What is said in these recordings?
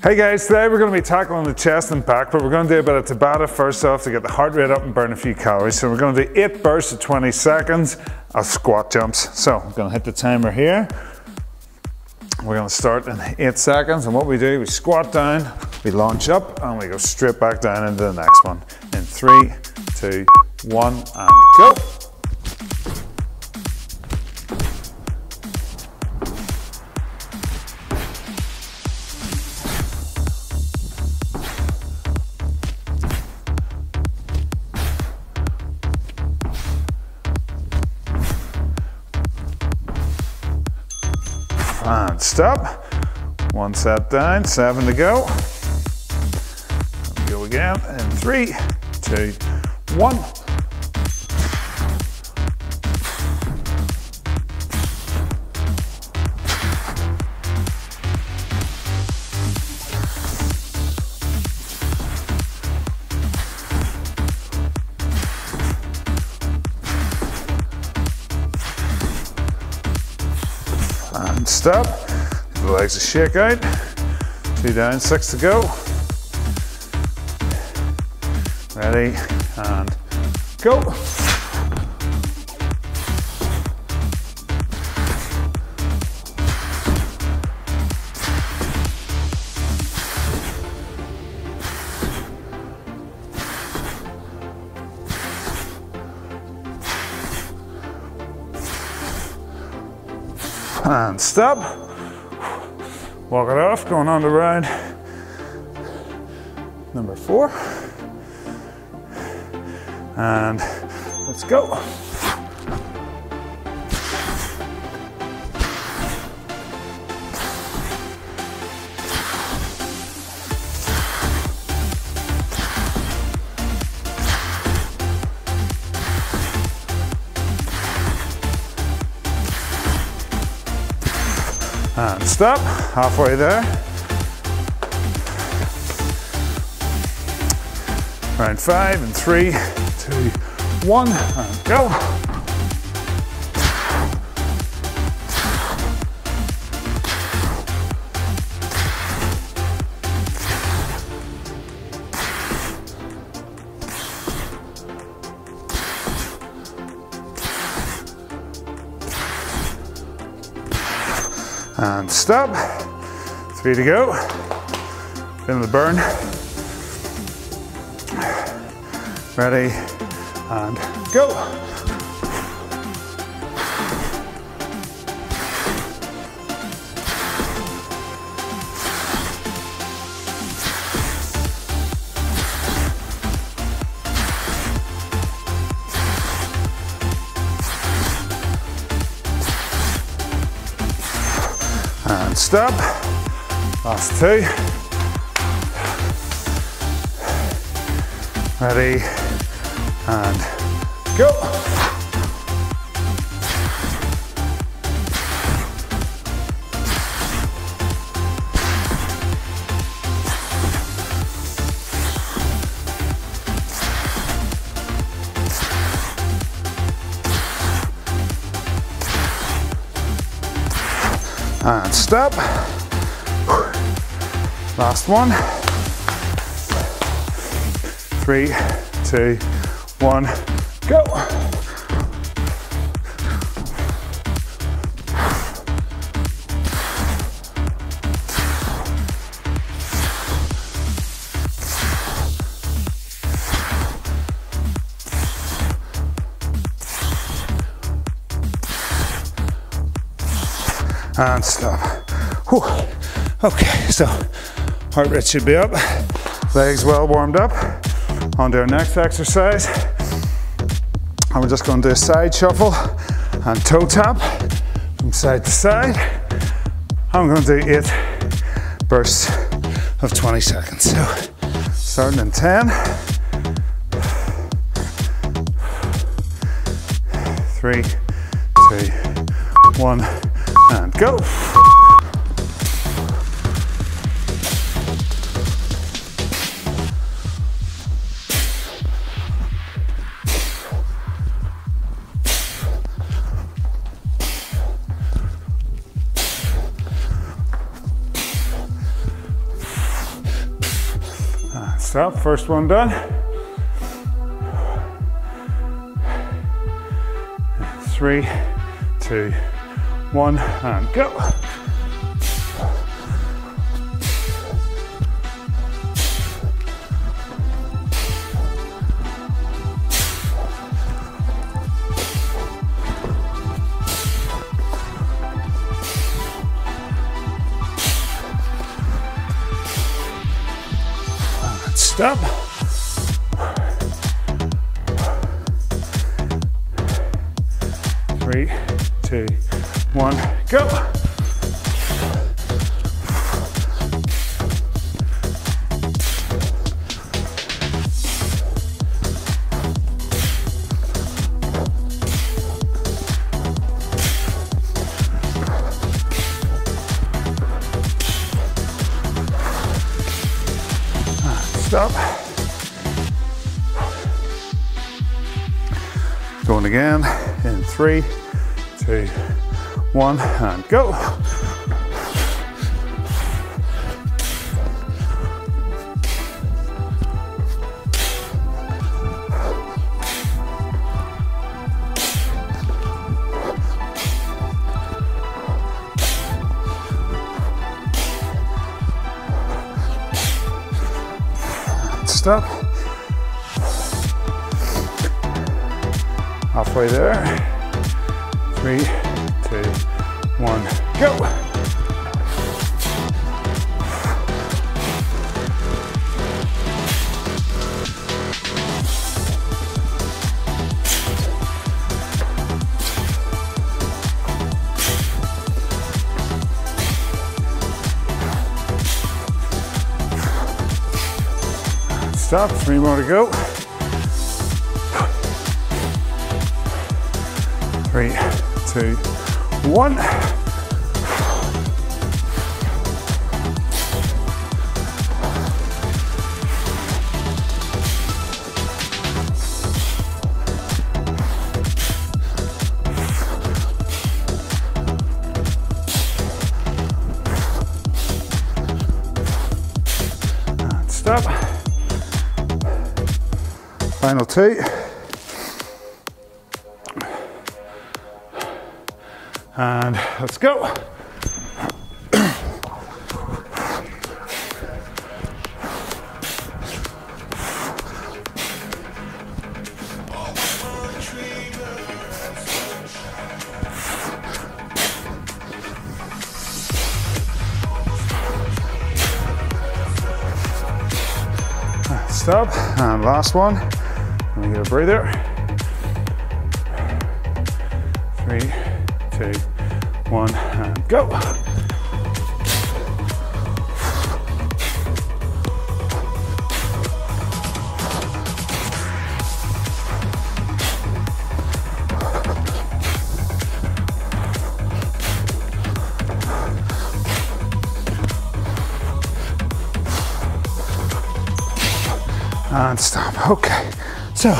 Hey guys, today we're going to be tackling the chest and back, but we're going to do a bit of Tabata first off to get the heart rate up and burn a few calories. So we're going to do eight bursts of 20 seconds of squat jumps. So I'm going to hit the timer here. We're going to start in eight seconds, and what we do, we squat down, we launch up, and we go straight back down into the next one. In three, two, one, and go. And stop. One set down, seven to go. Go again in three, two, one. Stop. The legs a shake out. Two down, six to go. Ready, and go. And stop. Walk it off, going on the round number four. And let's go. Stop, halfway there. Round five and three, two, one, and go. Stop. Three to go. Into the burn. Ready and go. Stop. Last two. Ready and go. And stop. Last one. Three, two, one, go. And stop. Whew. Okay, so heart rate should be up, legs well warmed up. On to our next exercise. And we're just going to do a side shuffle and toe tap from side to side. I'm going to do eight bursts of 20 seconds. So starting in 10, three, two, one, and go. Stop, first one done. Three, two, one, and go. Stop. Three, two, go. Stop. Going again in three, two, one, and go. Stop. Halfway there. Three, one, go. Stop, three more to go. Three, two, one. Stop. Final two. Let's go. Stop. And last one. Let me get a breather. Three, two, one, and go. And stop. Okay. So,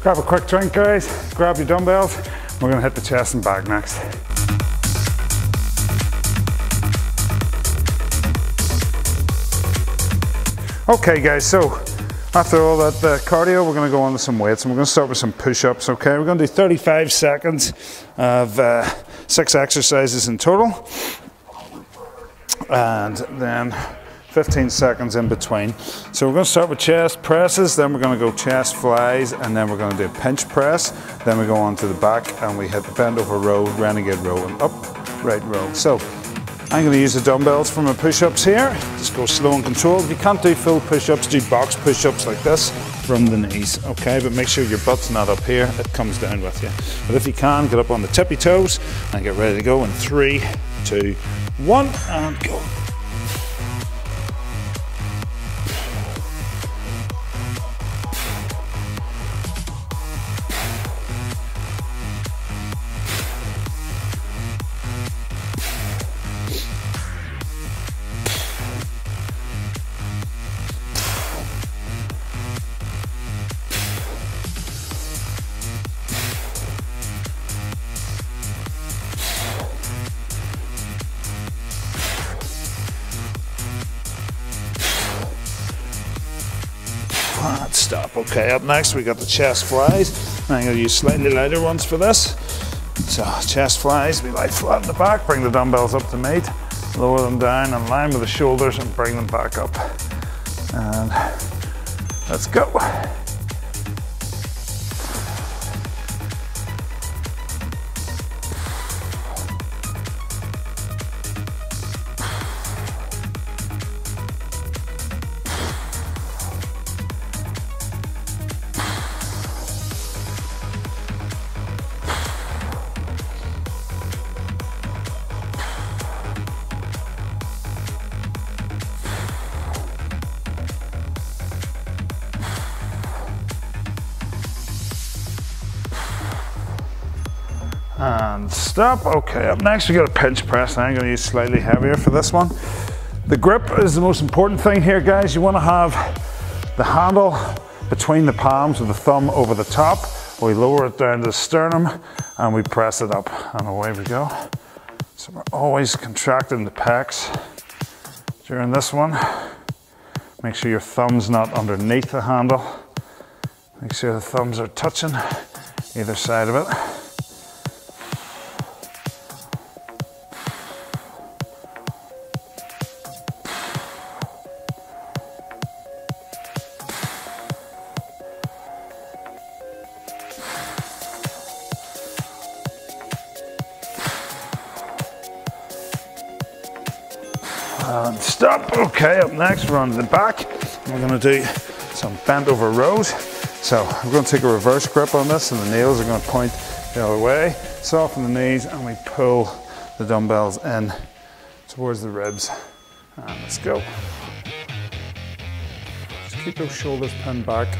grab a quick drink, guys. Grab your dumbbells. We're gonna hit the chest and back next. Okay, guys. So, after all that uh, cardio, we're gonna go on to some weights, and we're gonna start with some push-ups. Okay, we're gonna do 35 seconds of uh, six exercises in total, and then 15 seconds in between. So we're going to start with chest presses, then we're going to go chest flies, and then we're going to do a pinch press. Then we go on to the back and we hit the bend over row, renegade row, and up, right row. So I'm going to use the dumbbells for my push-ups here. Just go slow and controlled. If you can't do full push-ups, do box push-ups like this from the knees, okay? But make sure your butt's not up here, it comes down with you. But if you can, get up on the tippy toes and get ready to go in three, two, one, and go. Okay, up next we got the chest flies. I'm to use slightly lighter ones for this. So chest flies, we lie flat in the back, bring the dumbbells up to meet, lower them down in line with the shoulders and bring them back up. And let's go. And stop. Okay, up next we got a pinch press. I'm going to use slightly heavier for this one. The grip is the most important thing here, guys. You want to have the handle between the palms with the thumb over the top. We lower it down to the sternum and we press it up and away we go. So we're always contracting the pecs during this one. Make sure your thumb's not underneath the handle. Make sure the thumbs are touching either side of it. And stop. Okay, up next, we're on the back. We're gonna do some bent over rows. So I'm gonna take a reverse grip on this and the nails are gonna point the other way. Soften the knees and we pull the dumbbells in towards the ribs. And let's go. Just keep those shoulders pinned back.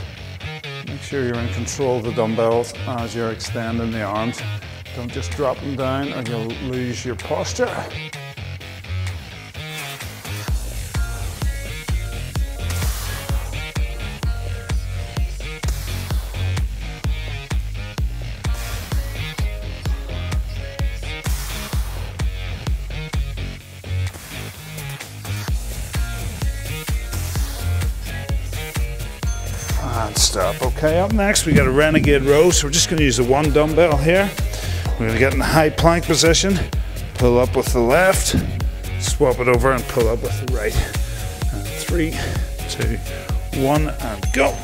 Make sure you're in control of the dumbbells as you're extending the arms. Don't just drop them down or you'll lose your posture. Stop. Okay, up next we got a renegade row, so we're just going to use the one dumbbell here. We're going to get in the high plank position, pull up with the left, swap it over and pull up with the right. And three, two, one, and go.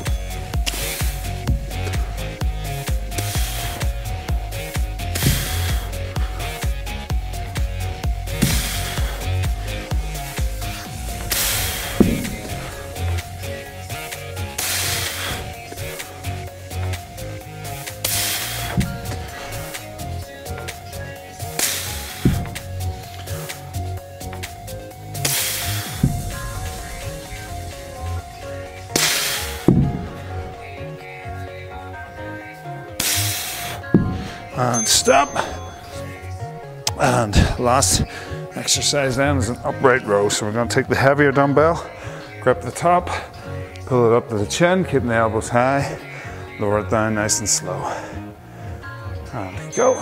And last exercise then is an upright row. So we're going to take the heavier dumbbell, grip the top, pull it up to the chin, keeping the elbows high, lower it down nice and slow. And go.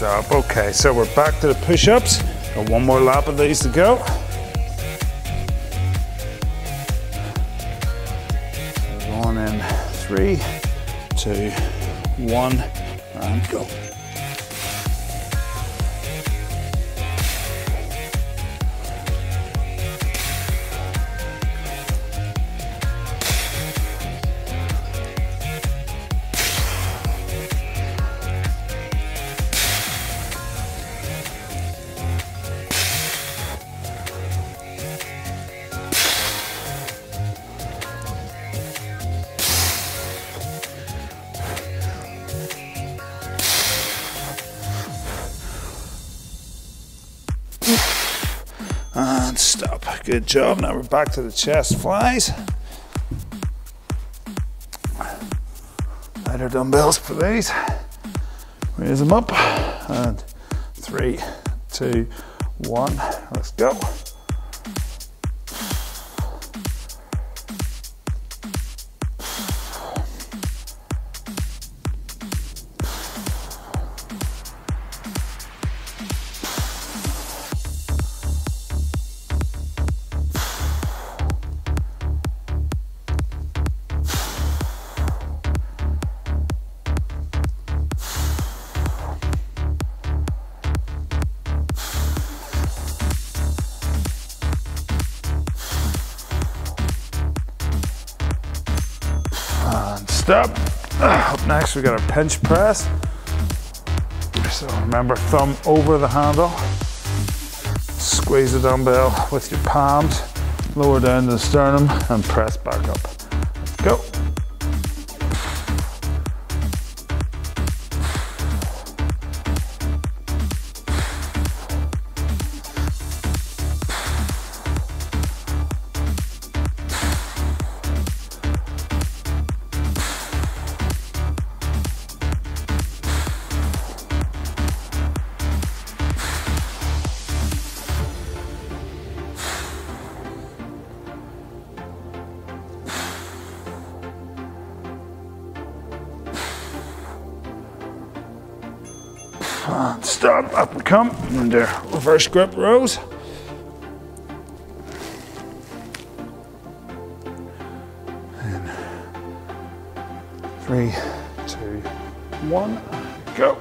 Stop. Okay, so we're back to the push-ups. Got one more lap of these to go. One in three, two, one, and go. Good job. Now we're back to the chest flies. Lighter dumbbells please. Raise them up. And three, two, one. Let's go. Stop. Uh, up next, we got our pinch press. So remember, thumb over the handle. Squeeze the dumbbell with your palms, lower down to the sternum, and press back up. Stop, up and come, and there, reverse grip rows. And three, two, one, go.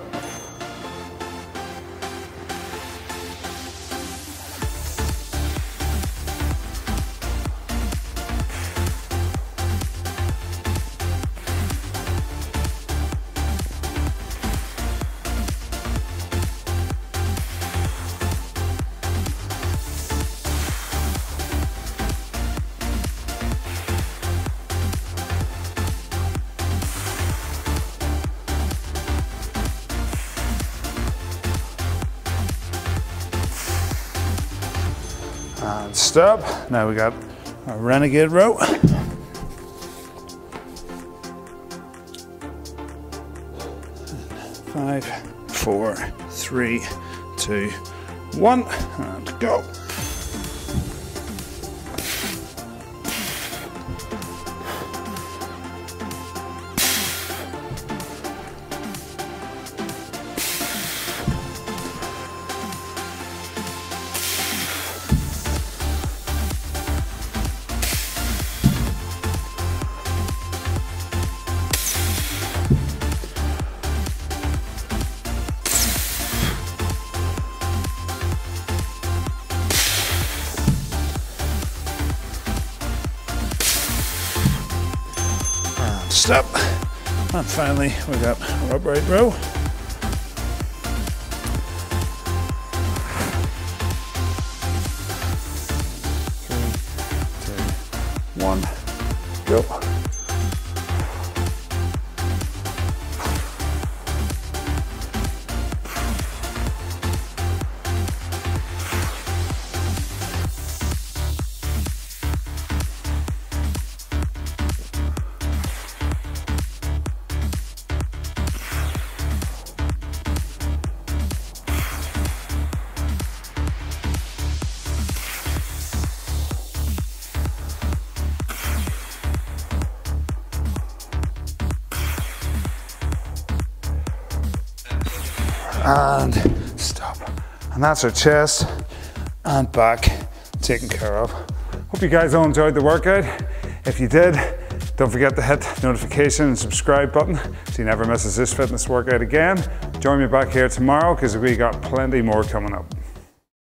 And stop. Now we got a renegade row. Five, four, three, two, one, and go. Stop. And finally, we got upright row. And stop. And that's our chest and back taken care of. Hope you guys all enjoyed the workout. If you did, don't forget to hit the notification and subscribe button so you never miss this fitness workout again. Join me back here tomorrow because we got plenty more coming.